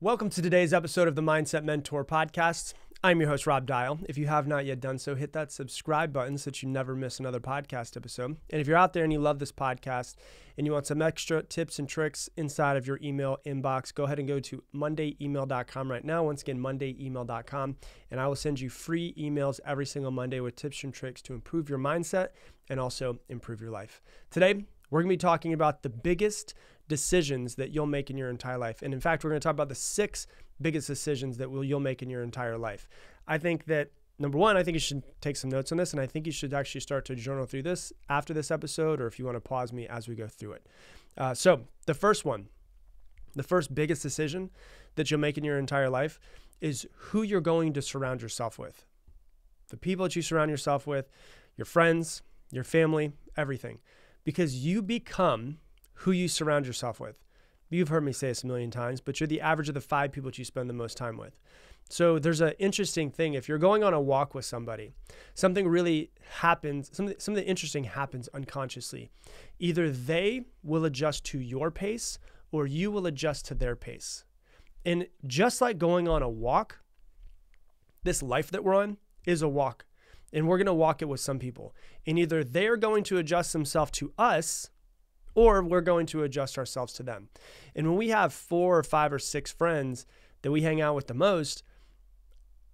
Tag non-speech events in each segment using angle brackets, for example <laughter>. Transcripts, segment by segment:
Welcome to today's episode of the Mindset Mentor podcast. I'm your host, Rob Dial. If you have not yet done so, hit that subscribe button so that you never miss another podcast episode. And if you're out there and you love this podcast and you want some extra tips and tricks inside of your email inbox, go ahead and go to mondayemail.com right now. Once again, mondayemail.com. And I will send you free emails every single Monday with tips and tricks to improve your mindset and also improve your life. Today, we're going to be talking about the biggest decisions that you'll make in your entire life. And in fact, we're going to talk about the six biggest decisions that will, you'll make in your entire life. I think that number one, I think you should take some notes on this, and I think you should actually start to journal through this after this episode, or if you want to pause me as we go through it. Uh, so, the first one, the first biggest decision that you'll make in your entire life is who you're going to surround yourself with. The people that you surround yourself with, your friends, your family, everything. Because you become who you surround yourself with. You've heard me say this a million times, but you're the average of the five people that you spend the most time with. So there's an interesting thing. If you're going on a walk with somebody, something really happens, something, something interesting happens unconsciously. Either they will adjust to your pace or you will adjust to their pace. And just like going on a walk, this life that we're on is a walk. And we're going to walk it with some people. And either they're going to adjust themselves to us or we're going to adjust ourselves to them. And when we have four or five or six friends that we hang out with the most,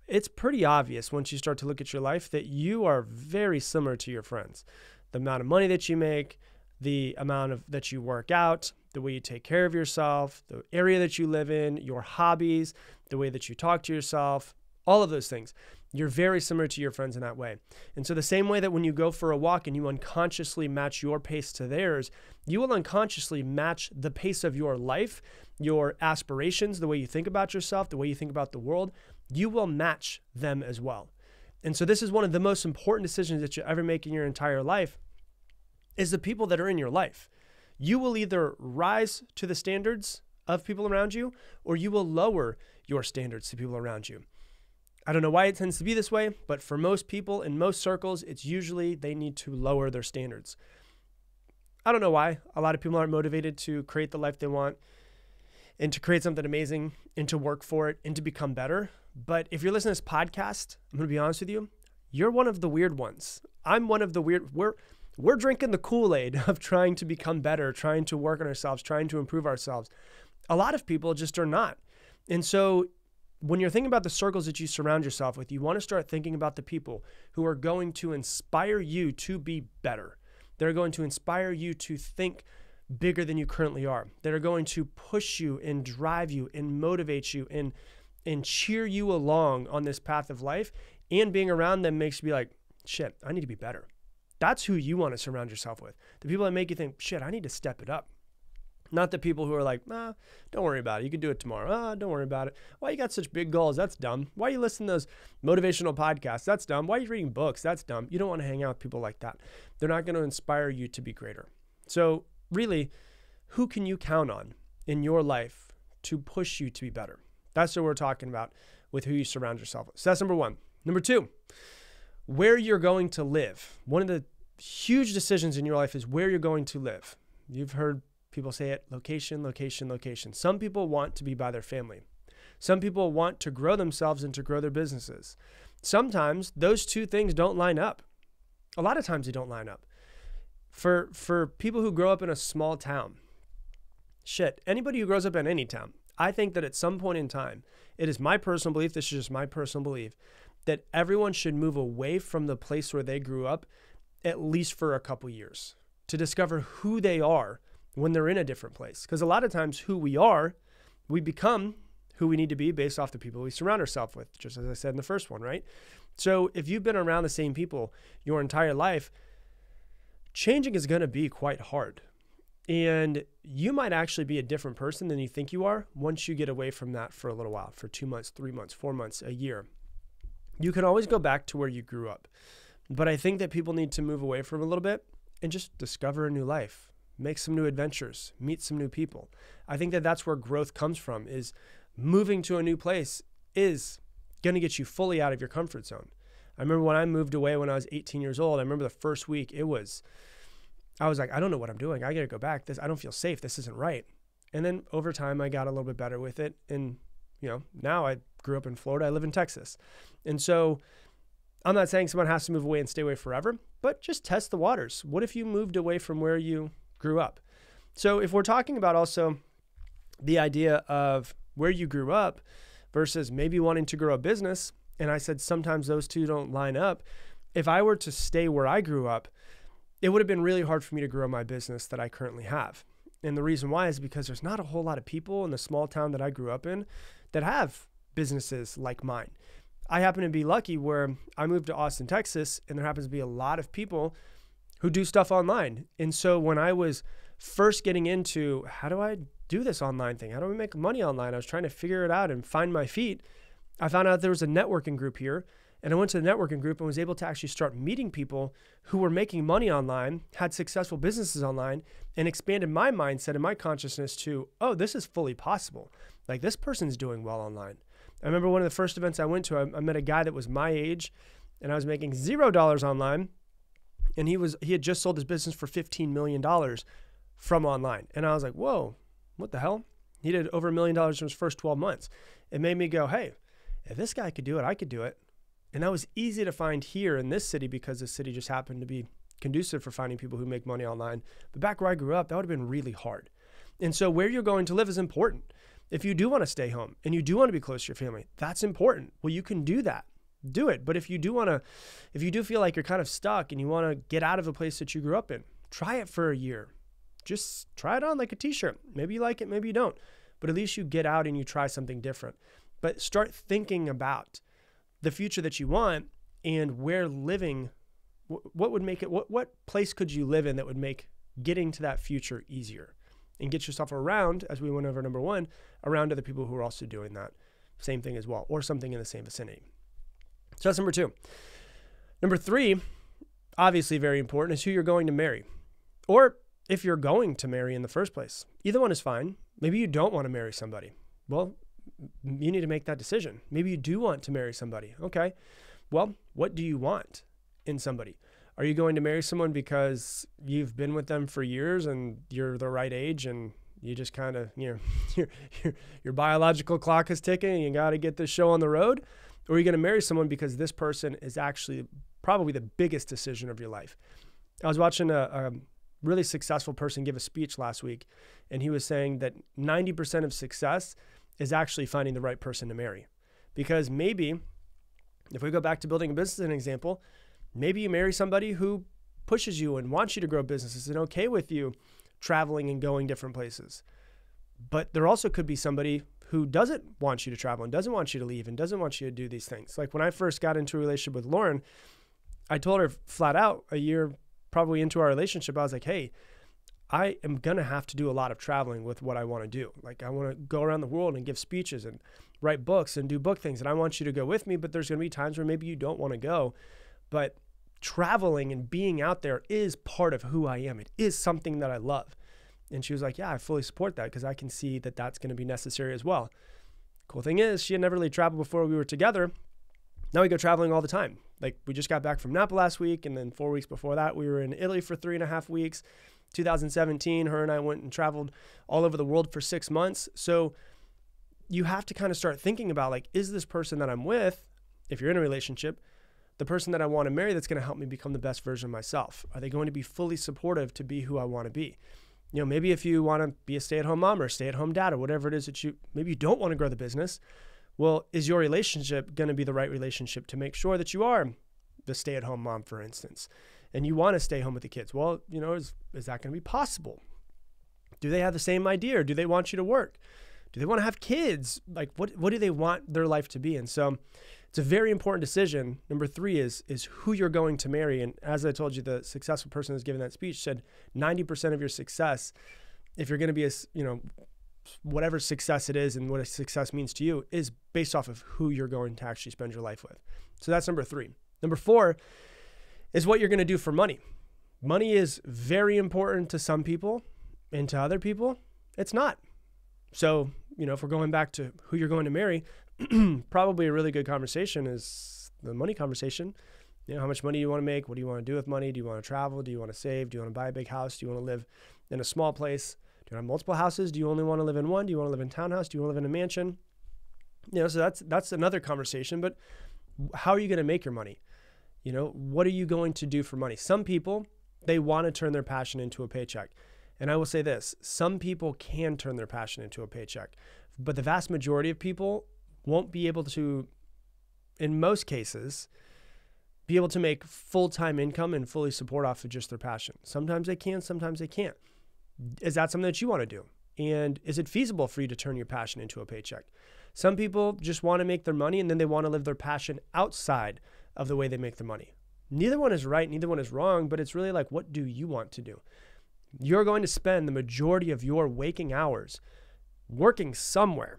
it's pretty obvious once you start to look at your life that you are very similar to your friends. The amount of money that you make, the amount of that you work out, the way you take care of yourself, the area that you live in, your hobbies, the way that you talk to yourself, all of those things. You're very similar to your friends in that way. And so, the same way that when you go for a walk and you unconsciously match your pace to theirs, you will unconsciously match the pace of your life, your aspirations, the way you think about yourself, the way you think about the world. You will match them as well. And so, this is one of the most important decisions that you ever make in your entire life is the people that are in your life. You will either rise to the standards of people around you or you will lower your standards to people around you. I don't know why it tends to be this way, but for most people in most circles, it's usually they need to lower their standards. I don't know why. A lot of people aren't motivated to create the life they want and to create something amazing and to work for it and to become better. But if you're listening to this podcast, I'm going to be honest with you, you're one of the weird ones. I'm one of the weird we're we're drinking the Kool-Aid of trying to become better, trying to work on ourselves, trying to improve ourselves. A lot of people just are not. And so when you're thinking about the circles that you surround yourself with, you want to start thinking about the people who are going to inspire you to be better. They're going to inspire you to think bigger than you currently are. That are going to push you and drive you and motivate you and and cheer you along on this path of life. And being around them makes you be like, shit, I need to be better. That's who you want to surround yourself with. The people that make you think, shit, I need to step it up. Not the people who are like, ah, don't worry about it. You can do it tomorrow. Ah, don't worry about it. Why you got such big goals? That's dumb. Why you listen to those motivational podcasts? That's dumb. Why you reading books? That's dumb. You don't want to hang out with people like that. They're not going to inspire you to be greater. So, really, who can you count on in your life to push you to be better? That's what we're talking about with who you surround yourself with. So, that's number one. Number two, where you're going to live. One of the huge decisions in your life is where you're going to live. You've heard People say it location, location, location. Some people want to be by their family. Some people want to grow themselves and to grow their businesses. Sometimes those two things don't line up. A lot of times they don't line up. For for people who grow up in a small town, shit, anybody who grows up in any town, I think that at some point in time, it is my personal belief, this is just my personal belief, that everyone should move away from the place where they grew up at least for a couple years to discover who they are when they're in a different place. Because a lot of times, who we are, we become who we need to be based off the people we surround ourselves with, just as I said in the first one, right? So if you've been around the same people your entire life, changing is going to be quite hard. And you might actually be a different person than you think you are once you get away from that for a little while, for two months, three months, four months, a year. You can always go back to where you grew up. But I think that people need to move away from a little bit and just discover a new life make some new adventures, meet some new people. I think that that's where growth comes from is moving to a new place is going to get you fully out of your comfort zone. I remember when I moved away when I was 18 years old, I remember the first week it was I was like, I don't know what I'm doing. I got to go back. This I don't feel safe. This isn't right. And then over time I got a little bit better with it and You know, now I grew up in Florida, I live in Texas. And so I'm not saying someone has to move away and stay away forever, but just test the waters. What if you moved away from where you grew up? So if we're talking about also the idea of where you grew up versus maybe wanting to grow a business, and I said sometimes those two don't line up. If I were to stay where I grew up, it would have been really hard for me to grow my business that I currently have. And the reason why is because there's not a whole lot of people in the small town that I grew up in that have businesses like mine. I happen to be lucky where I moved to Austin, Texas, and there happens to be a lot of people who do stuff online. And so when I was first getting into how do I do this online thing? How do I make money online? I was trying to figure it out and find my feet. I found out there was a networking group here and I went to the networking group and was able to actually start meeting people who were making money online, had successful businesses online, and expanded my mindset and my consciousness to, oh, this is fully possible. Like this person's doing well online. I remember one of the first events I went to, I, I met a guy that was my age and I was making zero dollars online. And he was he had just sold his business for $15 million from online. And I was like, whoa, what the hell? He did over a million dollars in his first 12 months. It made me go, hey, if this guy could do it, I could do it. And that was easy to find here in this city because the city just happened to be conducive for finding people who make money online. But back where I grew up, that would have been really hard. And so where you're going to live is important. If you do want to stay home and you do want to be close to your family, that's important. Well, you can do that. Do it. But if you do want to, if you do feel like you're kind of stuck and you want to get out of a place that you grew up in, try it for a year. Just try it on like a t shirt. Maybe you like it, maybe you don't. But at least you get out and you try something different. But start thinking about the future that you want and where living what would make it what what place could you live in that would make getting to that future easier and get yourself around as we went over number 1 around other people who are also doing that same thing as well or something in the same vicinity so that's number 2 number 3 obviously very important is who you're going to marry or if you're going to marry in the first place either one is fine maybe you don't want to marry somebody well you need to make that decision. Maybe you do want to marry somebody. Okay. Well, what do you want in somebody? Are you going to marry someone because you've been with them for years and you're the right age and you just kind of, you know, <laughs> your, your, your biological clock is ticking and you got to get this show on the road? Or are you going to marry someone because this person is actually probably the biggest decision of your life? I was watching a, a really successful person give a speech last week, and he was saying that 90% of success is actually finding the right person to marry. Because maybe, if we go back to building a business as an example, maybe you marry somebody who pushes you and wants you to grow businesses and okay with you traveling and going different places. But there also could be somebody who doesn't want you to travel and doesn't want you to leave and doesn't want you to do these things. Like when I first got into a relationship with Lauren, I told her flat out a year probably into our relationship, I was like, hey, I am going to have to do a lot of traveling with what I want to do. Like, I want to go around the world and give speeches and write books and do book things. And I want you to go with me, but there's going to be times where maybe you don't want to go. But traveling and being out there is part of who I am. It is something that I love. And she was like, Yeah, I fully support that because I can see that that's going to be necessary as well. Cool thing is, she had never really traveled before we were together. Now we go traveling all the time. Like, we just got back from Napa last week. And then four weeks before that, we were in Italy for three and a half weeks. 2017, her and I went and traveled all over the world for six months. So you have to kind of start thinking about like, is this person that I'm with, if you're in a relationship, the person that I want to marry that's going to help me become the best version of myself? Are they going to be fully supportive to be who I want to be? You know, maybe if you want to be a stay at home mom or stay at home dad or whatever it is that you maybe you don't want to grow the business. Well, is your relationship going to be the right relationship to make sure that you are the stay at home mom, for instance? and you want to stay home with the kids. Well, you know, is, is that going to be possible? Do they have the same idea or do they want you to work? Do they want to have kids? Like what what do they want their life to be? And so it's a very important decision. Number three is is who you're going to marry. And as I told you, the successful person who's given that speech said 90% of your success, if you're going to be a you know whatever success it is and what a success means to you, is based off of who you're going to actually spend your life with. So that's number three. Number four is what you're going to do for money. Money is very important to some people, and to other people, it's not. So, you know, if we're going back to who you're going to marry, <clears throat> probably a really good conversation is the money conversation. You know, how much money do you want to make? What do you want to do with money? Do you want to travel? Do you want to save? Do you want to buy a big house? Do you want to live in a small place? Do you want multiple houses? Do you only want to live in one? Do you want to live in townhouse? Do you want to live in a mansion? You know, so that's that's another conversation, but how are you going to make your money? You know, what are you going to do for money? Some people, they want to turn their passion into a paycheck. And I will say this, some people can turn their passion into a paycheck, but the vast majority of people won't be able to in most cases be able to make full-time income and fully support off of just their passion. Sometimes they can, sometimes they can't. Is that something that you want to do? And is it feasible for you to turn your passion into a paycheck? Some people just want to make their money and then they want to live their passion outside of the way they make their money. Neither one is right, neither one is wrong, but it's really like, what do you want to do? You're going to spend the majority of your waking hours working somewhere.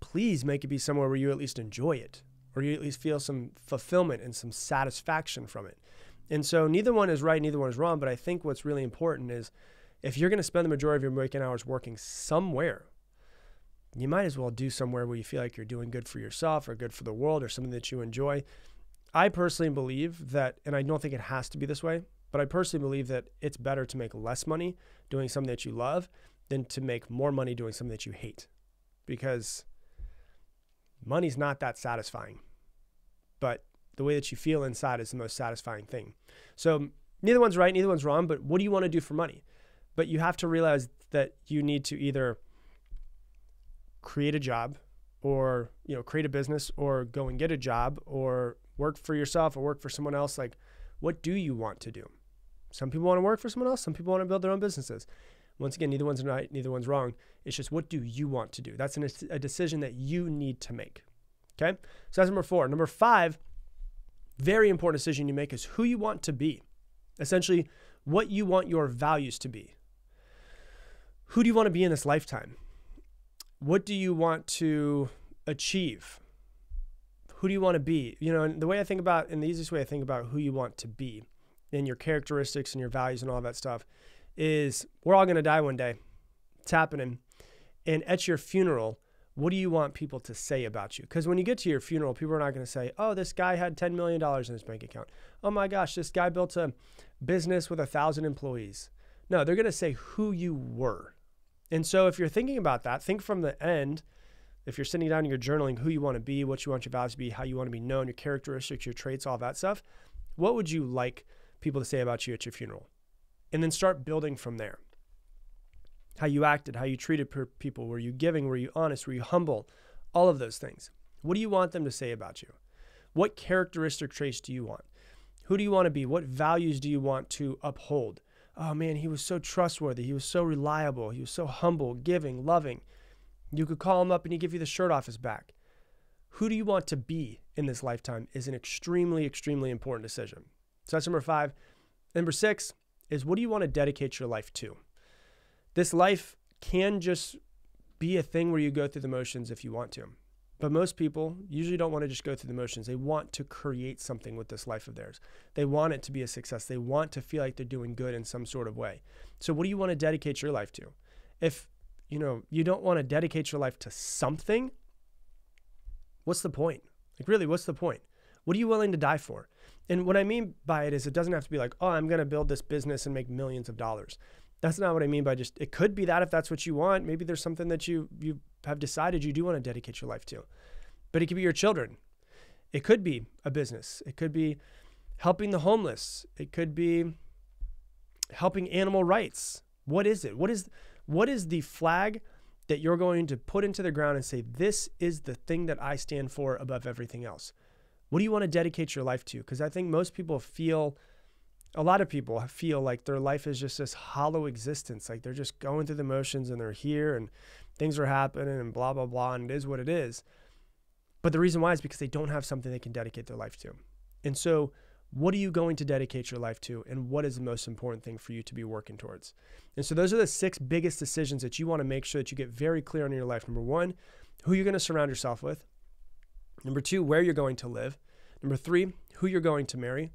Please make it be somewhere where you at least enjoy it, or you at least feel some fulfillment and some satisfaction from it. And so neither one is right, neither one is wrong. But I think what's really important is if you're going to spend the majority of your waking hours working somewhere, you might as well do somewhere where you feel like you're doing good for yourself or good for the world or something that you enjoy. I personally believe that, and I don't think it has to be this way, but I personally believe that it's better to make less money doing something that you love than to make more money doing something that you hate because money's not that satisfying. But the way that you feel inside is the most satisfying thing. So neither one's right, neither one's wrong, but what do you want to do for money? But you have to realize that you need to either create a job or, you know, create a business or go and get a job or work for yourself or work for someone else. Like, what do you want to do? Some people want to work for someone else, some people want to build their own businesses. Once again, neither one's right, neither one's wrong. It's just what do you want to do? That's an, a decision that you need to make. Okay. So that's number four. Number five very important decision you make is who you want to be. Essentially, what you want your values to be. Who do you want to be in this lifetime? What do you want to achieve? Who do you want to be? You know, and the way I think about, and the easiest way I think about who you want to be and your characteristics and your values and all that stuff is we're all going to die one day. It's happening. And at your funeral, what do you want people to say about you? Because when you get to your funeral, people are not going to say, oh, this guy had $10 million in his bank account. Oh my gosh, this guy built a business with a thousand employees. No, they're going to say who you were. And so if you're thinking about that, think from the end. If you're sitting down and you're journaling who you want to be, what you want your values to be, how you want to be known, your characteristics, your traits, all that stuff, what would you like people to say about you at your funeral? And then start building from there how you acted, how you treated people. Were you giving? Were you honest? Were you humble? All of those things. What do you want them to say about you? What characteristic traits do you want? Who do you want to be? What values do you want to uphold? Oh man, he was so trustworthy. He was so reliable. He was so humble, giving, loving. You could call him up and he'd give you the shirt off his back. Who do you want to be in this lifetime is an extremely, extremely important decision. So that's number five. Number six is what do you want to dedicate your life to? This life can just be a thing where you go through the motions if you want to. But most people usually don't want to just go through the motions. They want to create something with this life of theirs. They want it to be a success. They want to feel like they're doing good in some sort of way. So what do you want to dedicate your life to? If, you know, you don't want to dedicate your life to something, what's the point? Like really, what's the point? What are you willing to die for? And what I mean by it is it doesn't have to be like, "Oh, I'm going to build this business and make millions of dollars." That's not what I mean by just it could be that if that's what you want. Maybe there's something that you you have decided you do want to dedicate your life to. But it could be your children. It could be a business. It could be helping the homeless. It could be helping animal rights. What is it? What is what is the flag that you're going to put into the ground and say this is the thing that I stand for above everything else? What do you want to dedicate your life to? Because I think most people feel a lot of people feel like their life is just this hollow existence. Like they're just going through the motions and they're here and things are happening and blah, blah, blah. And it is what it is. But the reason why is because they don't have something they can dedicate their life to. And so, what are you going to dedicate your life to? And what is the most important thing for you to be working towards? And so, those are the six biggest decisions that you want to make sure that you get very clear on in your life. Number one, who you're going to surround yourself with. Number two, where you're going to live. Number three, who you're going to marry.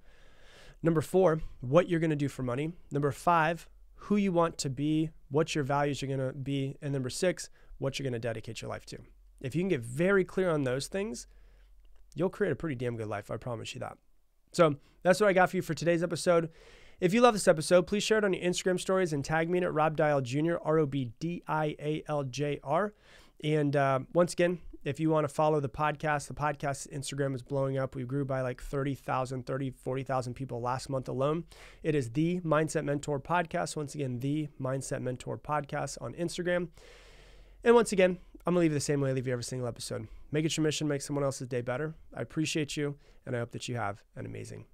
Number four, what you're going to do for money. Number five, who you want to be, what your values are going to be. And number six, what you're going to dedicate your life to. If you can get very clear on those things, you'll create a pretty damn good life. I promise you that. So that's what I got for you for today's episode. If you love this episode, please share it on your Instagram stories and tag me in at Rob Dial Jr., R O B D I A L J R. And uh, once again, if you want to follow the podcast, the podcast Instagram is blowing up. We grew by like 30,000, 30, 40,000 people last month alone. It is the Mindset Mentor Podcast. Once again, the Mindset Mentor Podcast on Instagram. And once again, I'm going to leave you the same way I leave you every single episode. Make it your mission, make someone else's day better. I appreciate you, and I hope that you have an amazing